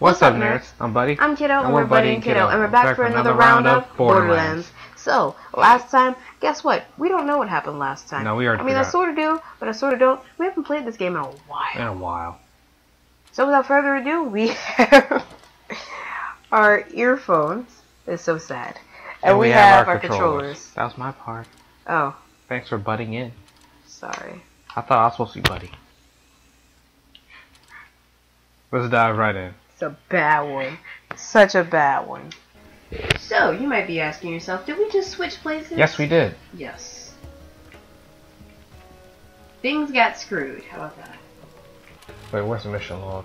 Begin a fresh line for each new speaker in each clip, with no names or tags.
What's, up, nerds? I'm Buddy.
I'm Kiddo, and, we're Buddy and Kiddo, and we're back, for another round of Borderlands. So, last time, guess what? We don't know what happened last time.
No, we are.
I mean, I sort of do, but I sort of don't. We haven't played this game in a while.
In a while.
So, without further ado, we have our earphones. It's so sad. And, we, have, our controllers.
That was my part.
Oh,
Thanks for butting in.
sorry.
I thought I was supposed to be Buddy. Let's dive right in.
It's a bad one. Such a bad one. So, you might be asking yourself, did we just switch places?
Yes, we did.
Yes. Things got screwed. How about that?
Wait, where's the mission log?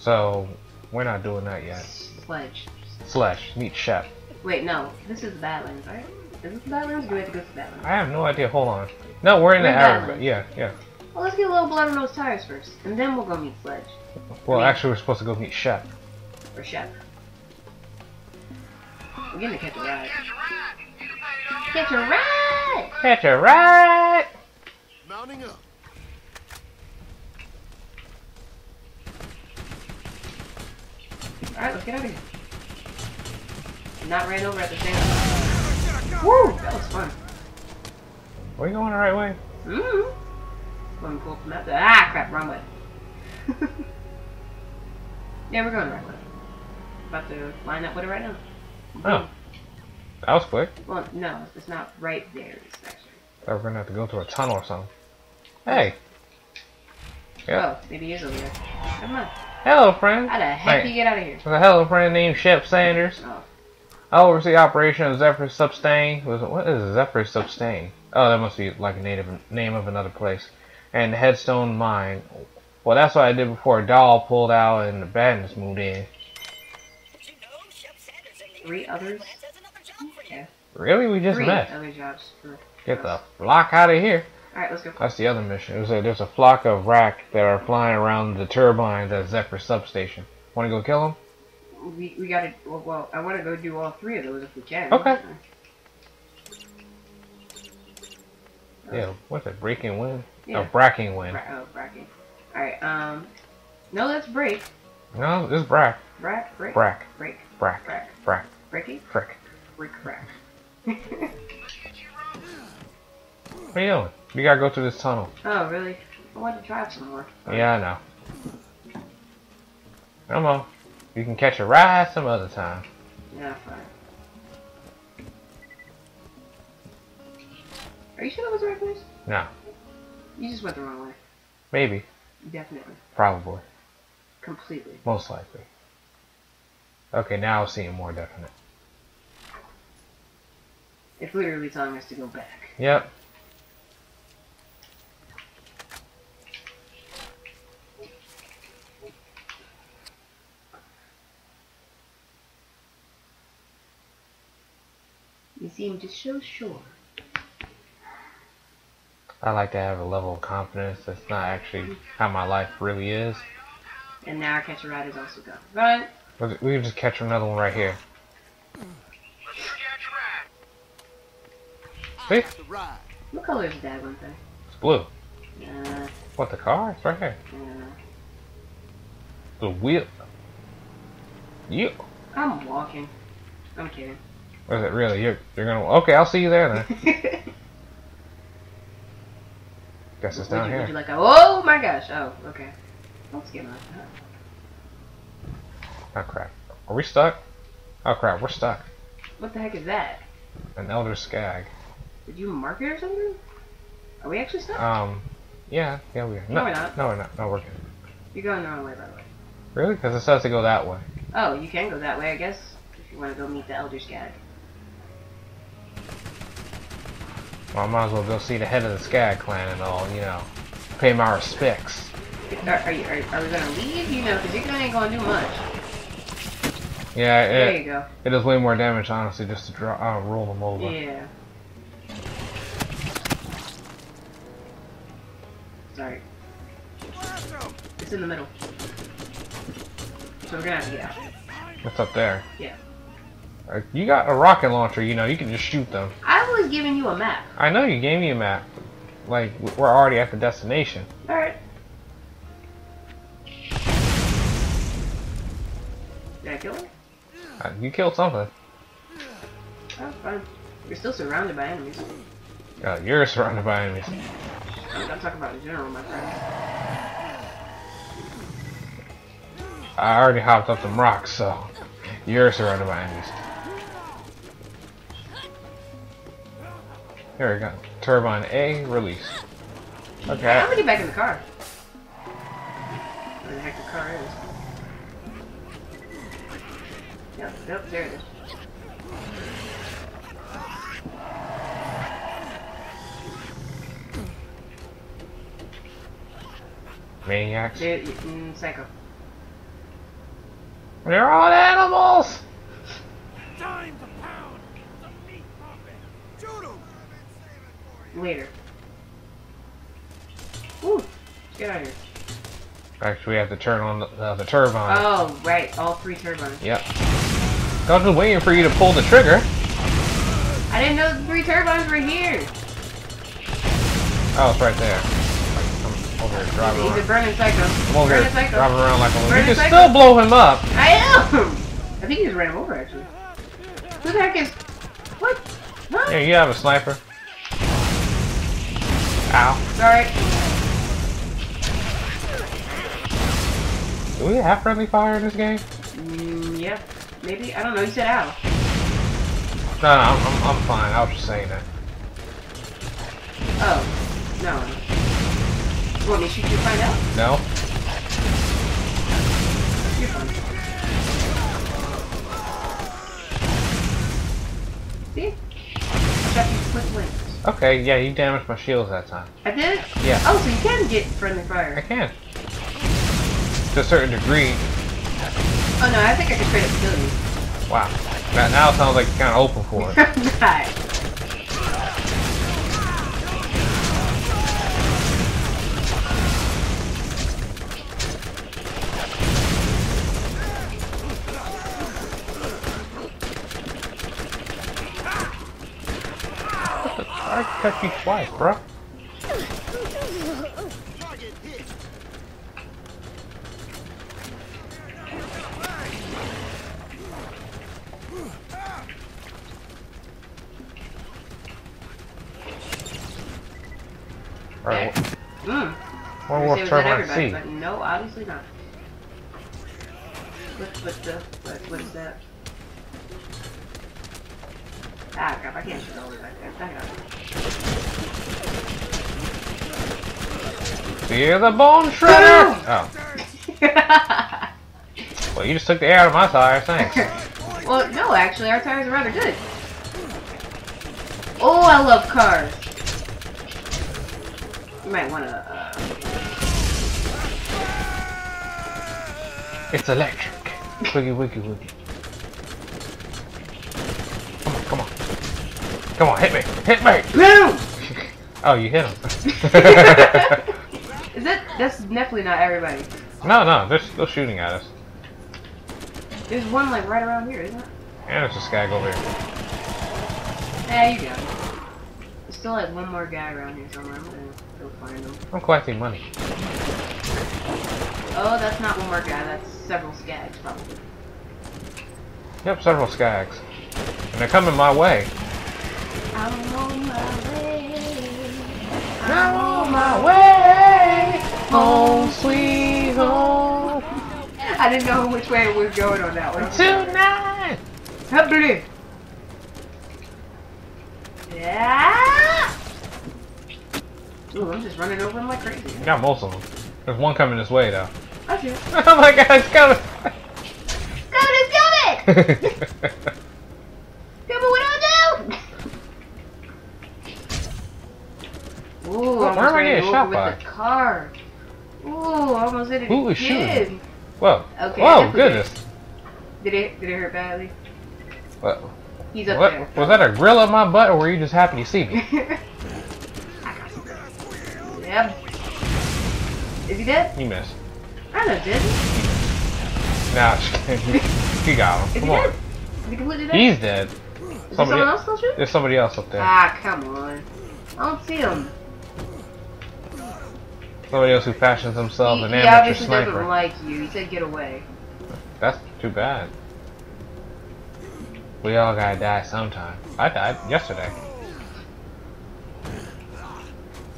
So, we're not doing that yet.
Sledge.
Sledge. meet Shep.
Wait, no. This is the Badlands, right? Is this the Badlands? Or do we have to go to the Badlands?
I have no idea. Hold on. No, we're in the
We're in
area.
Badlands.
Yeah, yeah.
Well, let's get a little blood on those tires first, and then we'll go meet Sledge.
Well,
I mean-
actually, we're supposed to go meet Shep.
Or Shep. We're gonna catch a ride. Catch a ride!
Catch a ride!
Mounting up.
Alright, let's get out of here. Not ran over at the same time. Woo! That was fun.
Are we going the right way?
Mm-hmm. Let me pull up the map. Ah, crap, wrong way. yeah, we're going the right way. About to line up with it right now.
Oh. That was quick.
Well, no, it's not right there. It's actually.
Thought we're gonna have to go through a tunnel or something. Hey. Yeah.
Oh, maybe he is over there. Come on.
Hello, friend.
How the heck
Hey.
do you get out of here?
There's a hello friend named Shep Sanders.
Oh.
I oversee operation of Zephyr Substain. What is Zephyr Substain? Oh, that must be like a native name of another place. And Headstone Mine. Well, that's what I did before Dahl pulled out and the badness moved in.
Three others? Yeah.
Really? We just
Three
met.
other jobs.
Get the flock out of here.
Alright, let's go.
That's the other mission. It was a, there's a flock of rakk that are flying around the turbines at Zephyr Substation. Want to go kill them?
We, we gotta. Well, well I want to go do all three of those if we can.
Okay. Yeah. What's it? Breaking wind?
Yeah.
Oh, bracking wind.
Bra- oh, bracking. Alright, um. No, that's break.
No, this is brack.
Brack? Break?
Brack.
Break.
Brack.
Brack.
Brack.
Breaky?
Frick.
Break brack.
What are you doing? We gotta go through this tunnel.
oh, really? I want to drive some more.
Yeah, I know. Come on. You can catch a ride some other time.
Yeah, fine. Are you sure that was the right place?
No.
You just went the wrong way.
Maybe.
Definitely.
Probably.
Completely.
Most likely. Okay, now I'm seeing more definite.
It's literally telling us to go back.
Yep.
You seem just so sure.
I like to have a level of confidence that's not actually how my life really is.
And now our catch a ride is also gone. Run!
But We can just catch another one right here. See?
What color is that one thing?
It's blue.
Uh,
What, the car? It's right here.
uh,
The wheel. You.
I'm walking. I'm kidding.
Or is it really? You're, you're gonna. Okay, I'll see you there then. Guess it's down
would you
here.
like oh my gosh, oh, okay. Let's get that.
Oh crap. Are we stuck? Oh crap, we're stuck.
What the heck is that?
An Elder Skag.
Did you mark it or something? Are we actually stuck?
Um, yeah, yeah, we are.
No,
No,
we're not.
No, we're not. No, we're good.
You're going the wrong way, by the way.
Really? Because it says to go that way.
Oh, you can go that way, I guess, if you want to go meet the Elder Skag.
Well, I might as well go see the head of the Skag clan and all, you know. Pay my respects.
Are, are, you, are, are we to leave? You know, because you ain't to do much.
Yeah,
There
it,
you go.
it does way more damage, honestly, just to draw, uh, roll them over.
Yeah. Sorry. It's in the middle. So we're gonna have to get out.
What's up there?
Yeah.
Uh, You got a rocket launcher, you know, you can just shoot them.
Was giving you a map.
I know you gave me a map. Like, we're already at the destination.
Alright. Did I kill him?
Uh, you killed something.
Oh, fine. You're still surrounded by enemies.
Uh, you're surrounded by enemies.
I'm talking about in general, my friend.
I already hopped up some rocks, so you're surrounded by enemies. Here we go. Turbine A release. Okay.
I'm gonna get back in the car. Where the heck the car is. Yep, yep, there it is.
Maniacs.
There, mm, psycho.
They're all animals!
Time to pound the meat puppet. Shoot him!
Later. Ooh, get out of here.
Actually, we have to turn on the, uh, the turbine.
Oh, right, all three turbines.
Yep. I was just waiting for you to pull the trigger.
I didn't know the three turbines were here.
Oh, it's right there. I'm over here driving
He's a burning psycho.
I'm over
burning
here
psycho.
driving around like a little. You can
psycho.
still blow him up.
I am! I think he just ran him over, actually. Who the heck is... What? Huh?
Yeah, you have a sniper. Ow.
Sorry.
Do we have friendly fire in this game?
Mm, yeah. Maybe. I don't know. You said ow.
No, no, I'm, I'm, I'm fine. I was just saying that.
Oh. No. You want me to shoot you find out?
No?
You're fine.
Okay, yeah, you damaged my shields that time.
I did?
Yeah.
Oh, so you can get friendly fire.
I can. To a certain degree.
Oh no, I think I can straight up kill you.
Wow. That now it sounds like you're kind of open for it.
Die.
Cut you twice, bro. Alright,
Mm.
one more
was that
C.
no, obviously not. What, what the, what, what is that? Ah, crap, I can't shoot all the way back there. Up.
Fear the bone shredder! Oh, well, you just took the air out of my tires, thanks.
well, no, actually, our tires are rather good. Oh, I love cars. You might want to, uh,
It's electric. Wiggy, wiggy, wiggy. Come on, come on. Come on, hit me. Hit me!
boom!
Oh, you hit him.
Is that, that's definitely not everybody.
no, no, they're still shooting at us.
There's one, like, right around here, isn't it?
And there's a skag over here.
There you go. There's still like one more guy around here somewhere. I'm gonna go find him.
I'm collecting money.
Oh, that's not one more guy. That's several skags, probably.
Yep, several skags. And they're coming my way.
I'm on my way.
I'm on my way home, sweet home
I didn't know which way it was going on that one.
tonight.
Hubby. Yeah. Ooh, I'm just running over him like crazy.
You got most of them. There's one coming this way though.
Oh shit.
Oh my god, it's coming!
Coming, it's coming! Tell me what I do! Ooh,
Where
almost
am I
ran over with
by?
the car. Ooh, almost hit it
Who is
again.
shooting? Whoa.
Okay,
Whoa, goodness.
Did it did it hurt badly?
What,
He's up
what-
there.
was that a grill up my butt or were you just happy to see me?
yep. Is he dead?
You missed.
I know, did he?
Nah, you got
Is
him.
he
Come on.
dead? Is he completely dead?
He's dead.
Is there
somebody-
someone else still shooting?
There's somebody else up there.
Ah, come on. I don't see him.
Somebody else who fashions himself
he
an
he
amateur
obviously
sniper.
doesn't like you. He said get away.
That's too bad. We all gotta die sometime. I died yesterday.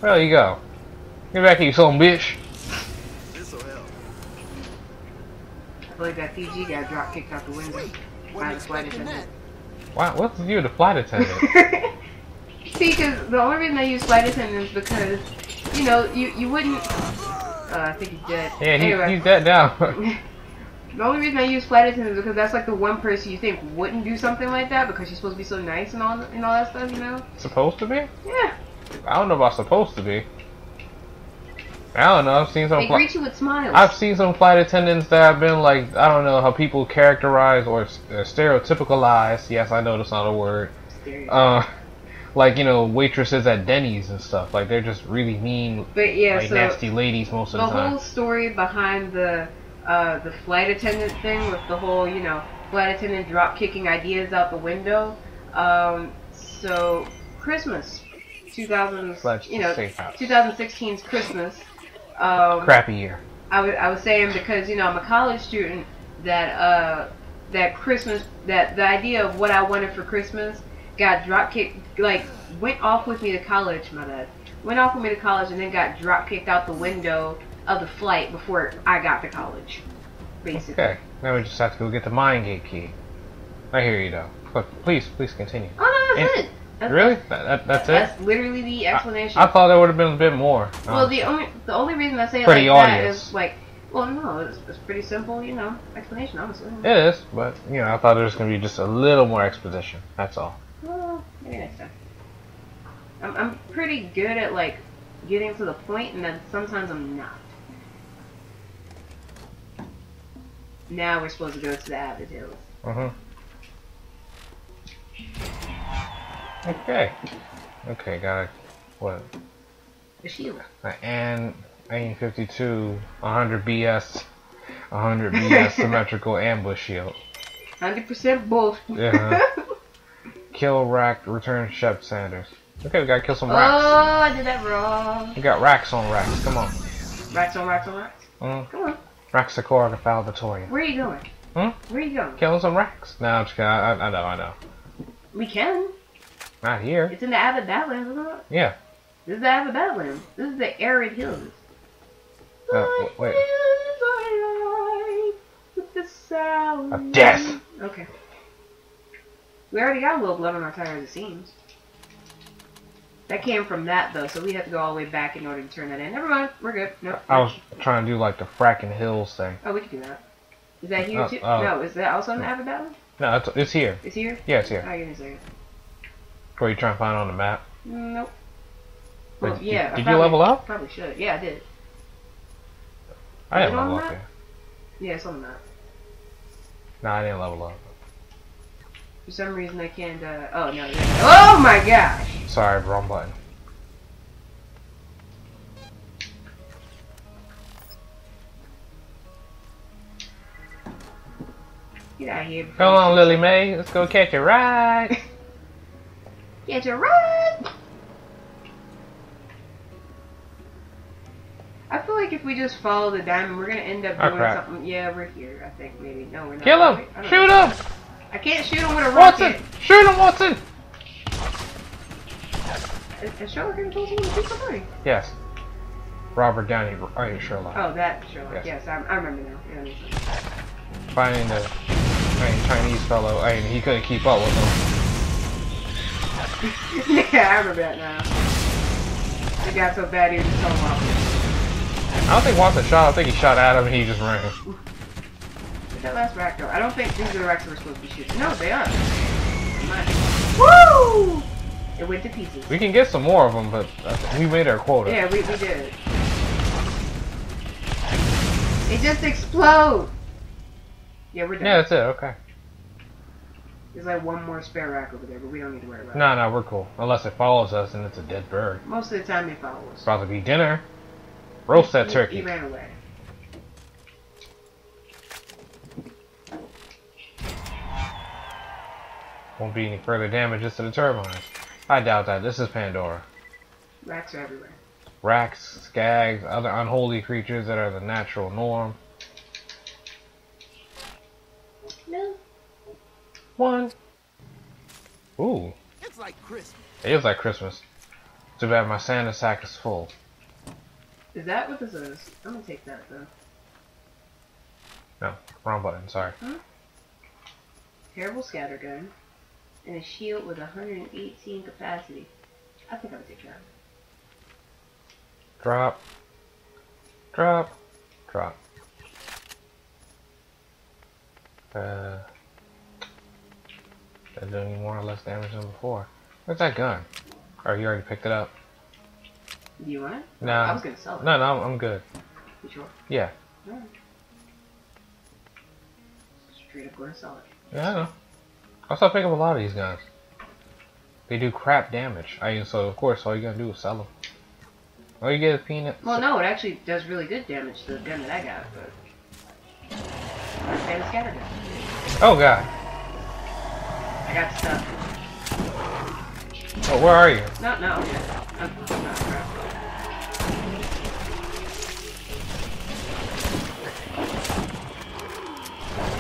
Where you go? Get back here, you son of a bitch.
This'll help.
I feel like that PG got drop kicked out the window by the flight attendant.
Why, what's with you, the flight attendant?
See, because the only reason I use flight attendant is because, you know, you you wouldn't. Uh, I think he's dead.
yeah, he,
anyway,
he's dead now.
the only reason I use flight attendant is because that's like the one person you think wouldn't do something like that because she's supposed to be so nice and all and all that stuff, you know?
supposed to be?
Yeah,
I don't know about supposed to be. I don't know. I've seen some.
they greet you with smiles.
I've seen some flight attendants that have been like I don't know how people characterize or uh, stereotypicalize. Yes, I know that's not a word.
Stereo.
Uh, like you know waitresses at Denny's and stuff. Like they're just really mean,
but yeah,
like
so
nasty ladies most of
the
the time.
The whole story behind the uh, the flight attendant thing with the whole you know flight attendant drop kicking ideas out the window. Um, so Christmas, 2000,
Let's
you know,
safe house.
2016's Christmas. Um,
Crappy year.
I was I was saying because you know I'm a college student that uh that Christmas that the idea of what I wanted for Christmas got drop kicked like went off with me to college my bad went off with me to college and then got drop kicked out the window of the flight before I got to college basically.
Okay, now we just have to go get the mine gate key. I hear you though. But please, please continue.
Oh no, that's
And-
it. That's,
Really? That, that, that's it?
That's literally the explanation.
I thought there would have been a bit more.
well,
Uh,
the only the only reason I say it
Pretty
like that is like well no it's, it's pretty simple you know explanation honestly.
it is, but you know, I thought there was gonna be just a little more exposition. That's all.
Next time. I'm, I'm pretty good at like getting to the point, and then sometimes I'm not. Now we're supposed to go to the Arid Hills.
Mm-hmm. Okay. Okay, got a what?
The shield.
An AIM 52 100 BS 100 BS symmetrical ambush shield.
Hundred percent bullshit.
Yeah. Kill rakk return Shep Sanders. Okay, we gotta kill some
rakks.
oh.
I did that wrong.
We got racks on racks. Come on.
Racks on racks on racks.
Mm.
Come on.
Rack Sakura Val Victoria.
Where are you going?
Hmm?
Where are you going?
Killing some rakks. No, I'm just kidding. I, I, I know, I know.
We can.
Not here.
It's in the Arid Badlands, isn't it?
Yeah.
This is the Arid Badlands. This is the arid hills.
Uh, wait.
Hills are alive with the sound
Of death.
Okay. We already got a little blood on our tires, it seems. That came from that though, so we have to go all the way back in order to turn that in. Never mind, we're good. Nope.
I was trying to do like the fracking hills thing.
Oh, we can do that. Is that here
Oh,
too?
oh.
No, is that also in the Arid Badlands?
No, it's, it's here.
It's here?
Yeah, it's here.
Oh, a second.
Where you trying to find on the map?
Nope. Well,
did-
yeah.
Did you
probably-
level up?
Probably should. Yeah, I did.
I didn't
it
level up.
Yeah, it's on the map.
No, I didn't level up.
For some reason I can't, uh, oh no. Oh my gosh!
Sorry, wrong button.
Get out of here.
Come on, Lily Mae. Let's go catch a ride.
Get your ride! I feel like if we just follow the diamond, we're gonna end up
Oh,
doing
crap.
something. Yeah, we're here. I think maybe. No, we're not.
Kill him!
we? I don't
Shoot him!
I can't shoot him with a
Watson!
rocket.
Shoot him, Watson!
Is, is Sherlock gonna kill someone a piece?
Yes. Robert Downey. Oh, yeah, Sherlock.
Oh, that Sherlock.
Yes.
Yes, I, I remember now. Yeah.
Finding the I Chinese fellow. I mean, he couldn't keep up with him.
yeah, I remember that now. It got so bad he was just talking about.
I don't think Watson shot. I think he shot at him and he just ran.
Where's that last rakk go? I don't think these are the rakks we're supposed to be shooting. No, they are. Woo! It went to pieces.
We can get some more of them, but uh, we made our quota.
Yeah, we, we did. It just explodes! Yeah, we're done.
Yeah, that's it. Okay.
There's like one more spare rakk over there, but we don't need to worry about it.
No, no, we're cool. Unless it follows us and it's a dead bird.
Most of the time they follow us.
It's about to be dinner. Roast that turkey.
He ran away.
Won't be any further damages to the turbines. I doubt that. This is Pandora.
Rakks are everywhere.
Rakks, skags, other unholy creatures that are the natural norm. No. One. Ooh,
It's like Christmas.
it is like Christmas. Too bad my Santa sack is full.
Is that what this is? I'm gonna take that though.
No, wrong button. Sorry.
Terrible scatter gun. And a shield with 118 capacity. I think I would take that.
Drop. Drop. Drop. Uh. That doing more or less damage than before. Where's that gun? Or you already picked it up?
Do you want it?
No.
I was gonna sell it.
No, no, I'm good.
You sure?
Yeah.
Alright. Straight up gonna sell it.
Yeah, I know. I'll start picking up a lot of these guns. They do crap damage. I mean, so of course all you gotta do is sell them. All you get is peanuts.
Well, no, it actually does really good damage to the gun that I got, but. And scatter gun.
Oh god.
I got stuff.
Oh, where are you?
No, no, I'm. I'm, I'm not crap.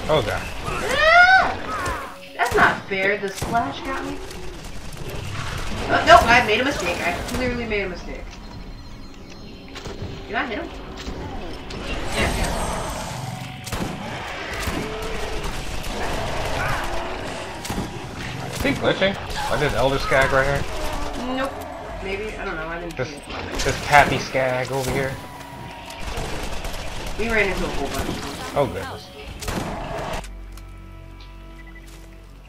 Oh god.
That's not fair. The splash got me. Oh, nope, I made a mistake. I clearly made a mistake. Did I hit him? Yeah, yeah.
Is he glitching? I did Elder Skag right here.
Nope. Maybe. I don't know. I didn't
This this Cappy Skag over here.
We ran into a whole bunch of them.
Oh goodness.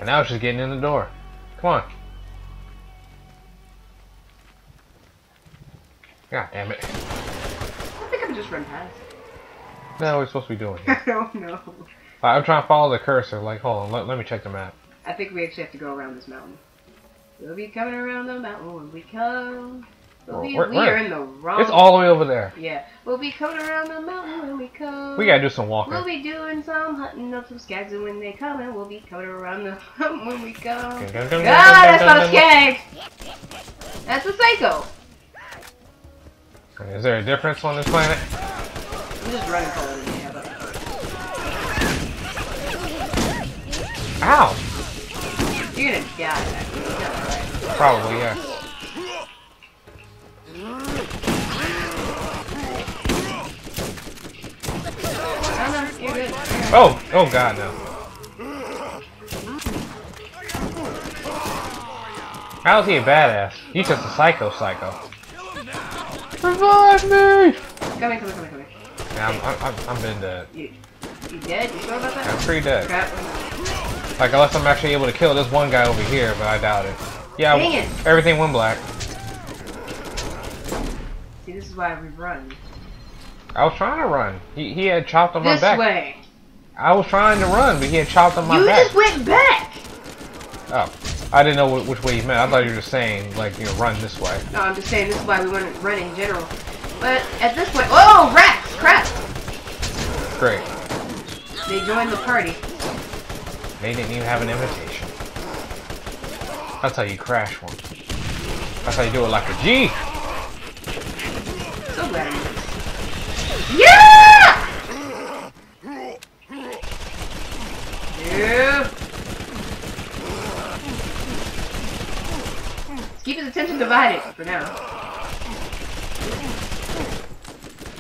And now she's getting in the door. Come on. God damn it.
I think I'm just run past.
No, what we're supposed to be doing.
I don't know.
I'm trying to follow the cursor. Like, hold on, let, let me check the map.
I think we actually have to go around this mountain. We'll be coming around the mountain when we come. We'll be,
Where-
we are in the wrong.
It's all the way over there.
Yeah. We'll be coming around the mountain when we come.
We gotta do some walking.
We'll be doing some hunting up some skags, and when they come, and we'll be coming around the mountain when we come.
Dun,
Ah, that's not a skag. That's a psycho.
Is there a difference on this planet?
I'm just running forward. yeah, but-
Ow!
You're gonna die.
Probably, yeah. Oh! Oh god, no. How's he a badass? He's just a psycho psycho. Revive me!
Come in, come in, come in.
Yeah, I'm, I'm, I'm, I'm been dead.
You, you dead? You sure about that?
I'm pretty dead.
Crap.
Like, unless I'm actually able to kill this one guy over here, but I doubt it. Yeah,
it.
everything went black.
See, this is why we run.
I was trying to run. He, he had chopped on my back.
This way.
I was trying to run, but he had chopped on my
You
back.
just went back.
Oh, I didn't know wh- which way you meant. I thought you were just saying, like, you know, run this way.
No, I'm just saying this is why we want to run in general. But at this point, oh, rats! Crap!
Great.
They joined the party.
They didn't even have an invitation. That's how you crash one. That's how you do it like a G.
So glad I missed. Yeah! Yeah. Let's keep his attention divided for now.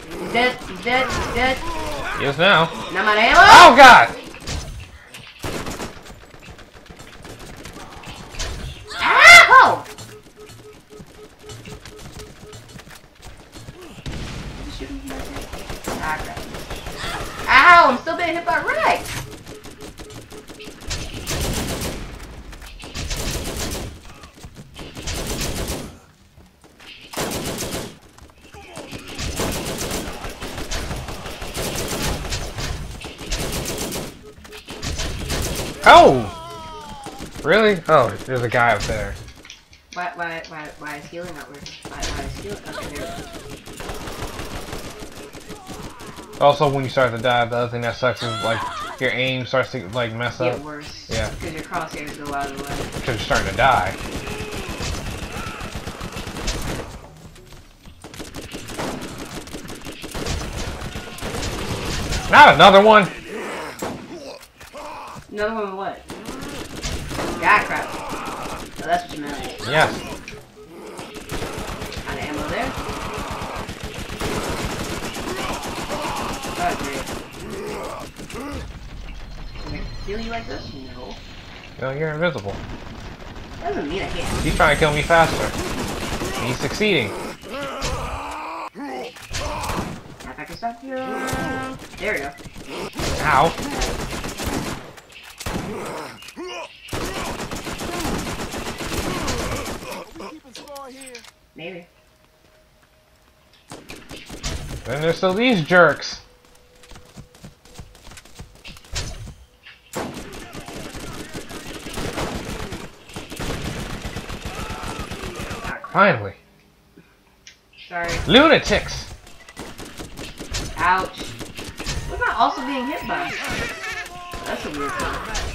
He's dead, he's dead, he's dead.
Yes, now.
Out of ammo.
Oh, God!
Ow! Did you shoot him from right there? Ah. Ow! I'm still being hit by right.
Oh! Really? Oh, there's a guy up there.
Why, why, why, why is healing not working? Why, why is healing? Okay, there we go.
Also, when you start to die, the other thing that sucks is, like, your aim starts to, like, mess up.
Get worse.
Yeah.
Because your crosshairs go out of the way.
Because you're starting to die. Not another one!
Another one what? Ah, crap. Oh, that's what you meant.
Yes.
Out of ammo there. Oh, great. Can I kill you like this? No.
No, you're invisible.
Doesn't mean I can't.
He's trying to kill me faster. He's succeeding.
If I can stop you. There we go.
Ow.
Keeping score here.
Maybe.
Then there's still these jerks. Finally.
Sorry.
Lunatics!
Ouch. What am I also being hit by? That's a weird thing.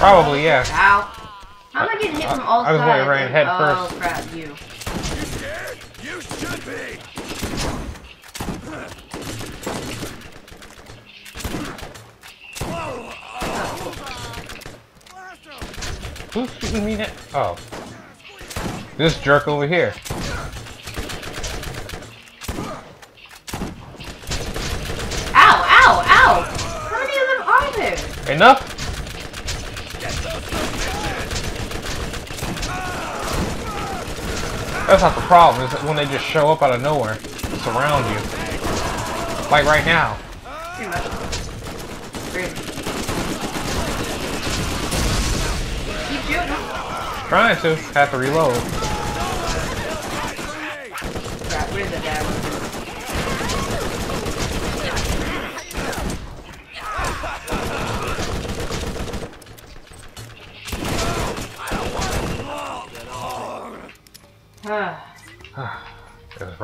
Probably, yeah.
Ow. How am I getting hit from all sides?
I was going right head
oh,
first.
crap, you.
You scared? You should be.
Who's shooting me now? Oh. This jerk over here.
Ow, ow, ow! How many of them are there?
Enough? That's not the problem, is when they just show up out of nowhere, surround you. Like right now. Trying to. Have to reload.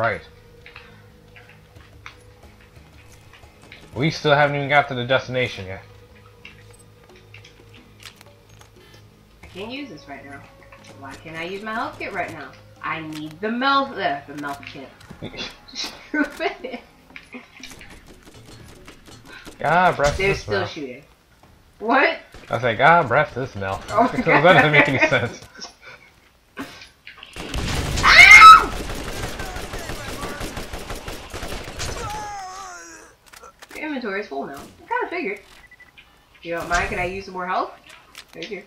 Right. We still haven't even got to the destination yet.
I can't use this right now. Why can't I use my health kit right now? I need the mouth, uh, the mouth kit. Stupid.
God, breath
They're still shooting. What?
I was like, God, breath this smell.
Oh
that doesn't make any sense.
Inventory is full now. I kind of figured. You don't mind? Can I use some more health? Thank you.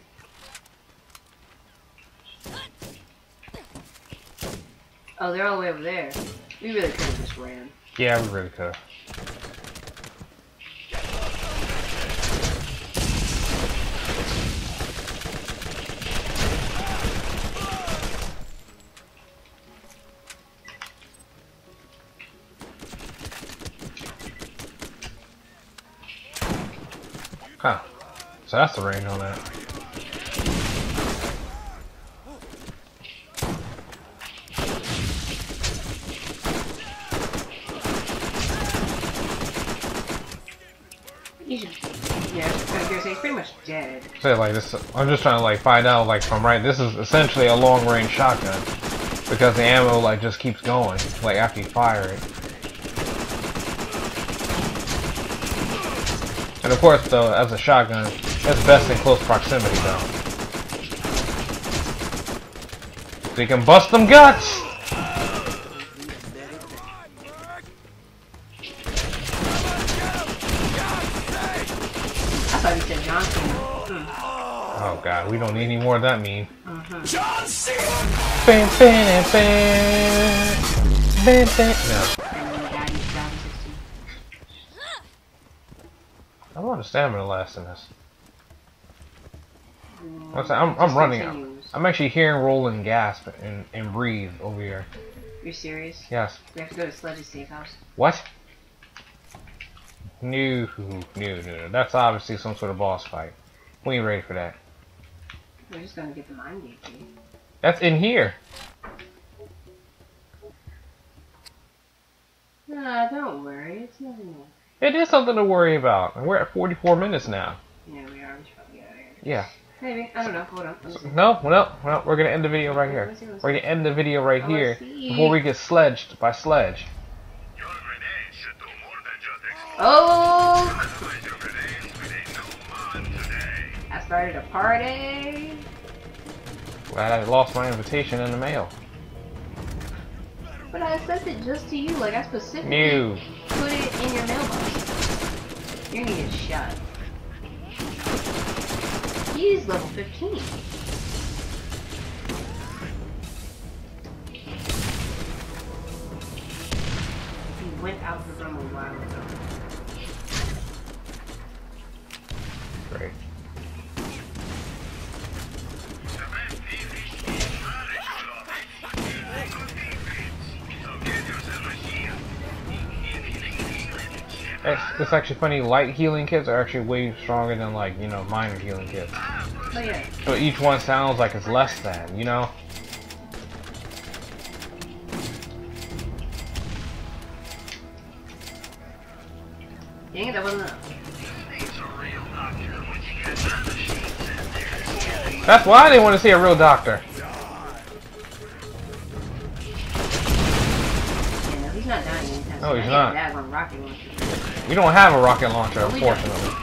Oh, they're all the way over there. We really could have just ran.
Yeah, we really could. Huh. So that's the range on that.
Yeah, I guess he's pretty much dead.
Say like this, I'm just trying to like find out like from right. This is essentially a long range shotgun because the ammo like just keeps going like after you fire it. And of course, though, as a shotgun, it's best in close proximity though. So you can bust them guts.
I thought he said John Cena. Hmm.
Oh god, we don't need any more of that meme.
Mhm.
John Cena.
Bam, bam, bam, bam, bam. No.
And then the guy used John 16.
I want a stamina last in this. I'm, I'm running.
continues.
I'm actually hearing Roland gasp and, and breathe over here.
You're serious?
Yes.
We have to go to Sledge's safe house.
What? No, no, no, no. That's obviously some sort of boss fight. We ain't ready for that.
We're just gonna get the mine gate key.
That's in here.
Nah, don't worry. It's nothing.
It is something to worry about. We're at 44 minutes now.
Yeah, we are. We should probably get out of here.
Yeah.
Maybe. I don't know. Hold on. Let me see.
No, no, no. We're gonna end the video right here.
Let's see, let's
We're gonna end the video right here before we get sledged by sledge.
Oh! I started a party.
Glad I lost my invitation in the mail.
But I sent it just to you, like I specifically
New.
put it in your mailbox. You're gonna get shot. He's level 15. He went out of the room a while ago.
Great. It's, it's actually funny, light healing kits are actually way stronger than like, you know, minor healing kits.
But yeah,
So each one sounds like it's less than, you know?
dang it, that wasn't.
That's why I didn't want to see a real doctor.
Yeah, no, he's not dying
No, he's
I
not. We don't have a rocket launcher, unfortunately.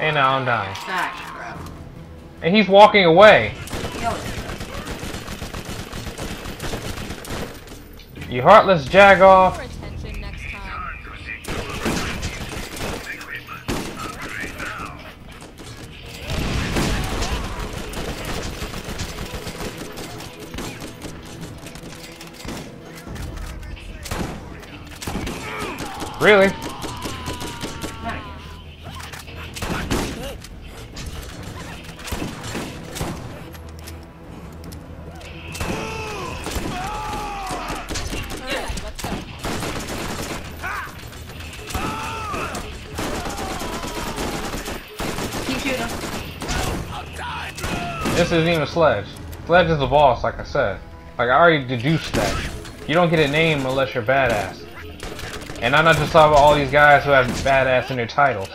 And now I'm dying.
Gosh.
And he's walking away.
He always does.
You heartless jagoff.
Him.
This isn't even Sledge. Sledge is the boss, like I said. Like, I already deduced that. You don't get a name unless you're badass. And I'm not just talking about all these guys who have badass in their titles.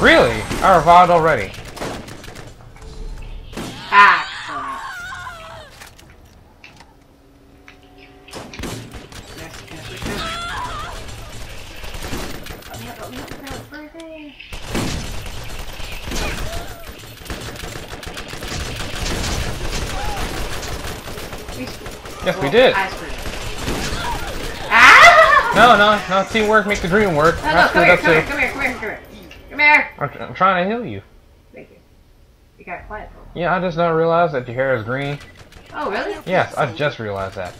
Really? I revived already.
Ah! Yes, yes, we should. Oh, yeah, oh, look at that birthday. We-
Yes, we did.
Ah!
No, no, no. Teamwork make the dream work.
No, no, come here, come here, come here, come here, come here. Come here.
I'm, I'm trying to heal you.
Thank you. You got quiet though.
Yeah, I just now realized that your hair is green.
Oh, really?
Yes, I just realized that.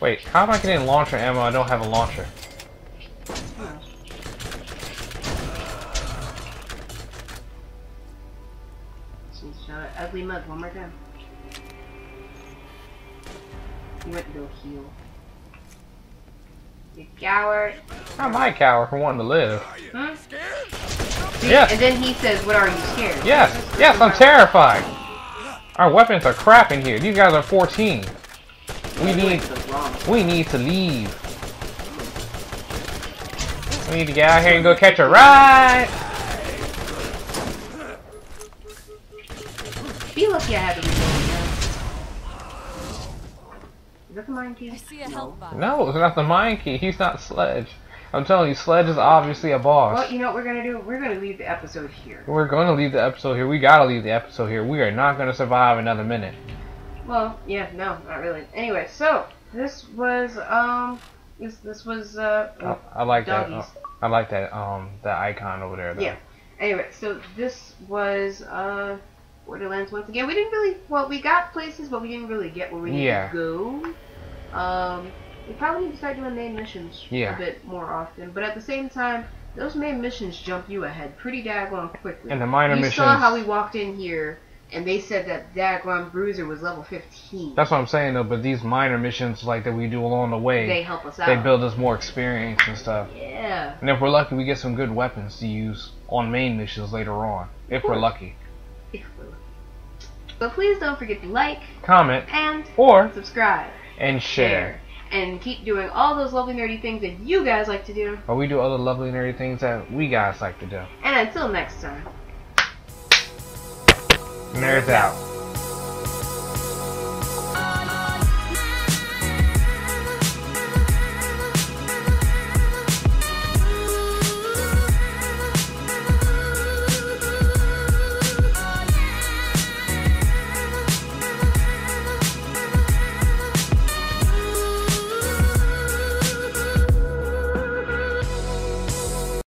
Wait, how am I getting launcher ammo? I don't have a launcher.
Ugly mug one more time. You went to go heal. You coward.
I'm my coward for wanting to live. Hmm?
Huh?
Yes.
And then he says, what are you scared?
Yes, yes, I'm terrified. Our weapons are crap in here. These guys are 14. We need, we need to leave. We need to get out here and go catch a ride.
Be lucky I had to reload again. Is that the mine key?
I see a health bar.
No, it's not the mine key. He's not Sledge. I'm telling you, Sledge is obviously a boss.
Well, you know what we're gonna do? We're gonna leave the episode here.
We're going to leave the episode here. We gotta leave the episode here. We are not going to survive another minute.
Well, yeah, no, not really. Anyway, so this was um, this this was uh,
I, I like that.
Doggies.
uh, I like that. Um, that icon over there. Though.
Yeah. Anyway, so this was uh Borderlands once again. We didn't really well, we got places, but we didn't really get where we needed
Yeah.
to go. Um, we probably need to start doing main missions
Yeah.
a bit more often. But at the same time, those main missions jump you ahead pretty daggone quickly.
And the minor
you
missions.
saw how we walked in here, and they said that daggone Bruiser was level 15.
That's what I'm saying though. But these minor missions, like that we do along the way,
they help us out.
they build us more experience and stuff.
Yeah.
And if we're lucky, we get some good weapons to use on main missions later on. If we're lucky.
If we're lucky. But please don't forget to like
Comment
and
or
subscribe.
and share.
and keep doing all those lovely nerdy things that you guys like to do.
Or we do all the lovely nerdy things that we guys like to do.
And until next time.
Nerds out.